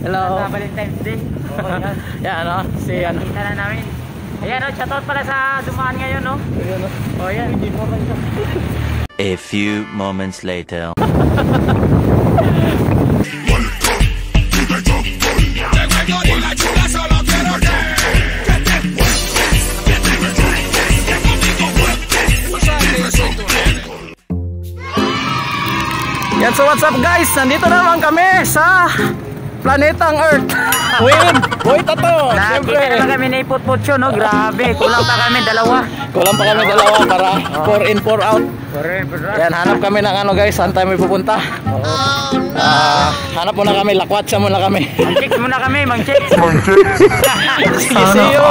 Hello. Sa Valentine's Day. Oo, yan. Yan, ano? Si ano? Kita na namin. Ayan, oh, shoutout pala sa dumaan ngayon, no? Ayan, oh. Oh, yan. A few moments later. Yan, so what's up guys? Nandito naman kami sa planetang Earth. Win! Boy Tato! Siyempre! naman kami ni Putputyo, no? Grabe, kulang pa kami, dalawa. Kulang pa kami dalawa para 4 in 4 out. Yan, hanap kami ng ano guys, saan tayo may pupunta? Ah, hanap muna kami, lakwatsa muna kami. Mang chicks muna kami, mang chicks. See you!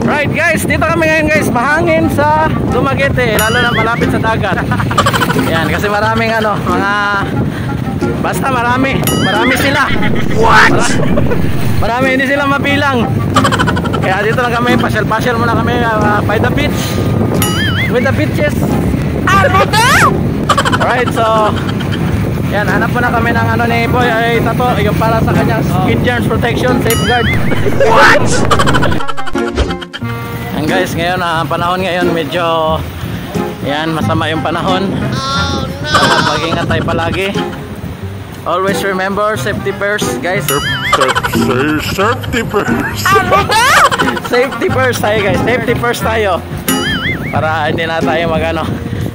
Right guys, dito kami ngayon guys, mahangin sa Dumaguete, lalo na malapit sa dagat. Yan, kasi maraming ano, mga basta marami, marami sila. What? marami hindi sila mabilang. Kaya dito lang kami, pasyal-pasyal muna kami uh, by the beach. With the beaches. Alright, so yan, hanap muna kami ng ano ni Boy ay tato, yung para sa kanyang skin germs protection safeguard. What? Yan guys, ngayon ah, panahon ngayon medyo yan, masama yung panahon. Oh no. Mag-ingat tayo palagi. Always remember safety first, guys. Safety first. Safety first tayo, guys. Safety first tayo. Para hindi na tayo magano.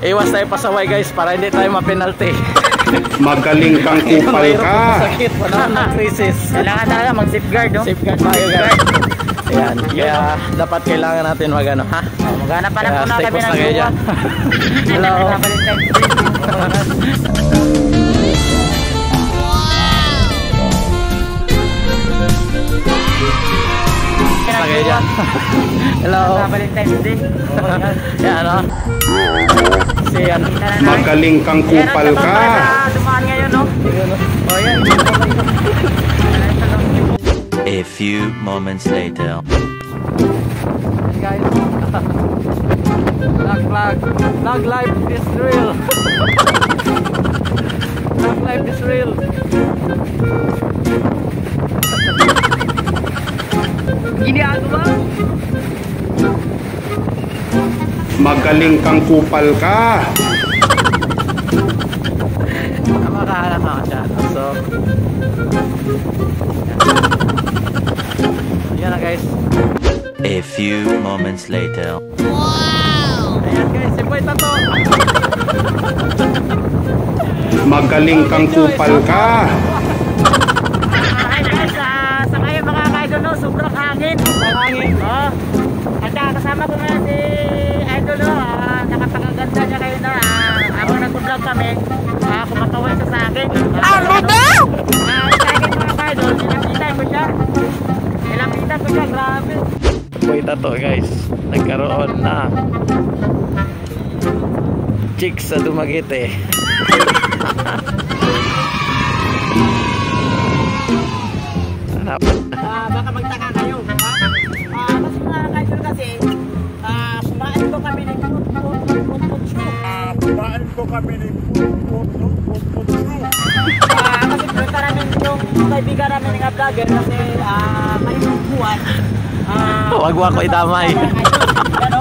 Iwas tayo pasaway, guys, para hindi tayo ma-penalty. Magaling kang kupal ka. sakit, panahon ng crisis. Kailangan talaga mag-safeguard, no? Safeguard tayo, guys. Ayan, kaya dapat kailangan natin magano, ha? Oh, Maghanap pa lang muna stay kami ng na dyan. Hello. Valentine's Day. Oh, yan. Ano? Si ano? Magaling kang oh, kupal ka. dumaan ngayon, no? Oh, yan. A few moments later. guys. Vlog, vlog. Vlog life is real. Vlog life is real. Ginagawa? Magaling kang kupal ka. Tama ka alam ako siya. So, yan na guys. A few moments later. Ayan guys, si Boy Tato. Magaling kang kupal ka. Ay, guys, ah, sa kayo mga kaidol, no? Sobrang hangin. Oh. At kasama ko na si nag-vlog kami, ah, kumakaway siya sa akin. Ah, Ah, sa akin mga kaidol, nilapitan ko siya. Nilapitan ko siya, grabe. Boy Tato guys. Nagkaroon na chick sa Dumaguete. Hanap. Ah, baka magtaka kayo, kami ni Ah, kasi punta namin yung kaibigan namin ng vlogger kasi ah, ngayong buwan. Ah, Huwag ako idamay. ano?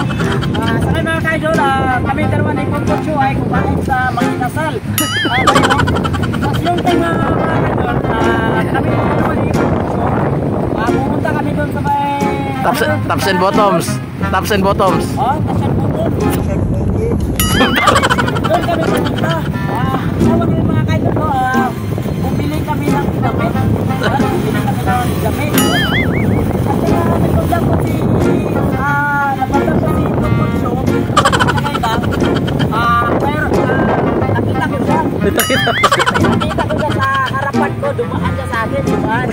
Ah, sa mga kaidol, ah, kami dalawa Kumpot Show ay kumain sa Manginasal. Ah? Tapos yung time na mga kaidol, ah, kami dalawa ng Kumpot Show, ah, pumunta kami doon sa may... Tops, tops and bottoms. Tops and bottoms. Oh, Tasyan Puto. Doon kami pumunta. Ah, tawag yung mga kaidol ko, ah, bumili kami ng damit. Ah, bumili kami ng damit. Kasi nga, nagpunta ko si, ah, napunta ko si Kumpot Show. Nakakay ba? Ah, pero, ah, nakita ko siya. Nakita ko siya sa harapan ko, dumaan siya sa akin, dumaan.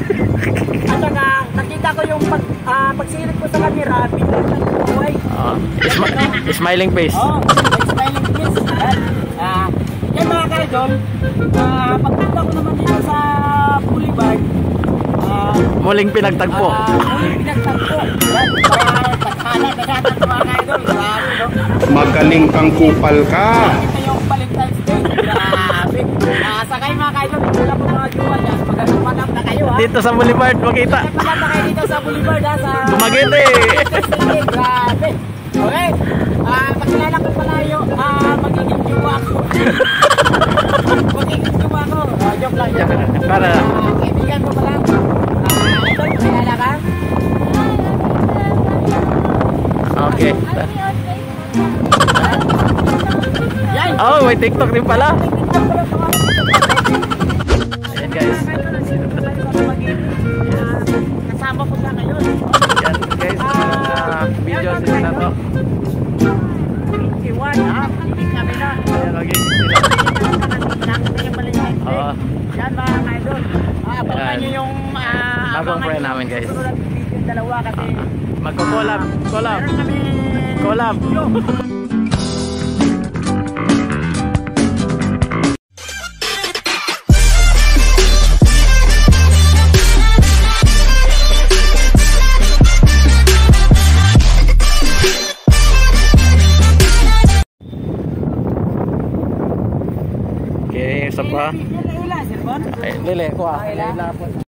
At saka, nakita ko yung pag, ah, pagsilip ko sa camera, biglang Ah, smi- smiling face. Oh, smiling face. Yan. Ah, yan mga kaidol, ah, pagpunta ko naman dito sa Boulevard, ah, Muling pinagtagpo. ah, muling pinagtagpo. Yan, para taghala na natin mga kaidol. Grabe, no? Magaling kang kupal ka. Ito yung Valentine's Day. Grabe. Ah, sa kayo mga kaidol, wala po mga jowa dyan. Dito sa Boulevard makita. Kayo dito sa Boulevard ha, sa... Dumaguete. Para Ah, kaibigan ko pala. Ah, ito, pakilala ka? Okay. Oh, may TikTok din pala. Ayan guys. Kasama ko siya ngayon. Yan guys. Uh, video sila na to. 21, ha? Hindi kami na. Ayan, magiging sila. Oo. Yan mga. Ah, abangan nyo yung ah, Bagong friend namin, guys. yung dalawa kasi Magko-collab. Collab. Collab. Okay, isa pa. Yan na ila,